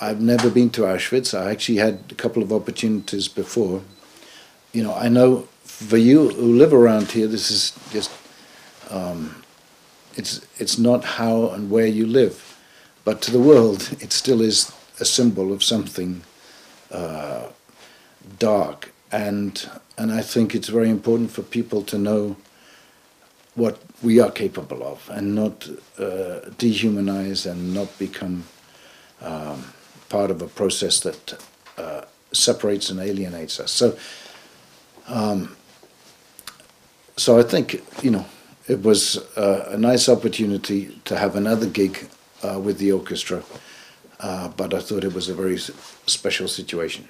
I've never been to Auschwitz. I actually had a couple of opportunities before. You know, I know for you who live around here, this is just um, it's it's not how and where you live, but to the world, it still is a symbol of something uh, dark, and and I think it's very important for people to know what we are capable of, and not uh, dehumanize and not become. Um, part of a process that uh, separates and alienates us. So, um, so I think you know it was uh, a nice opportunity to have another gig uh, with the orchestra, uh, but I thought it was a very special situation.